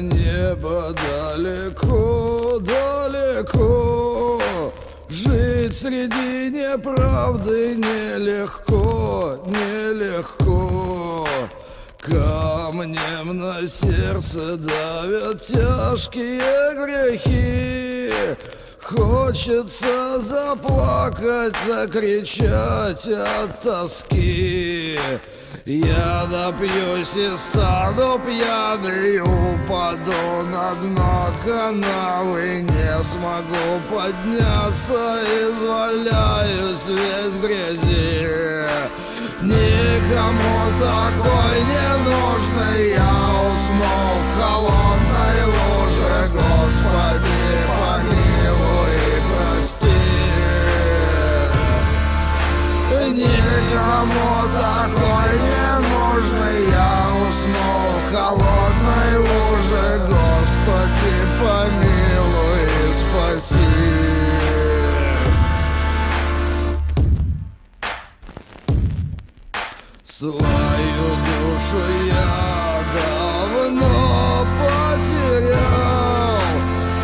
небо далеко, далеко. Жить среди неправды нелегко, нелегко. Камнем на сердце давят тяжкие грехи. Хочется заплакать, закричать от тоски Я напьюсь и стану пьяный Упаду на дно канавы. Не смогу подняться, изваляюсь весь грязи Свою душу я давно потерял.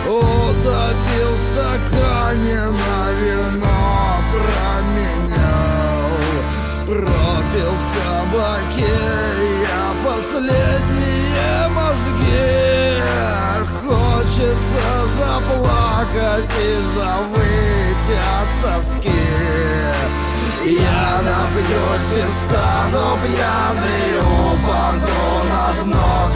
Утопил в стакане на вино променял. Пропил в кабаке я последние мозги. Хочется заплакать и завыть от тоски и стану пьяный Упаду на дно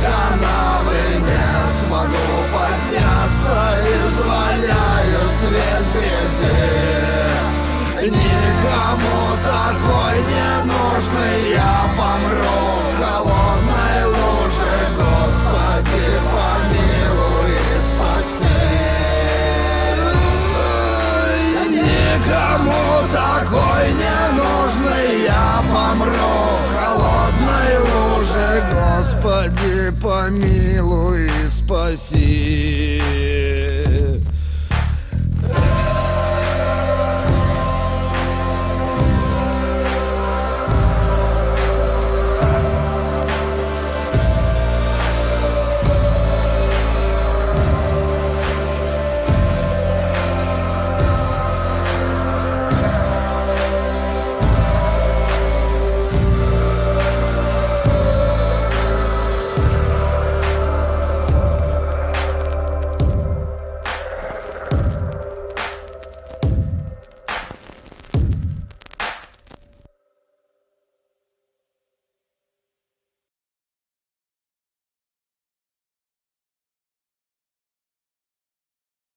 Господи, помилуй и спаси.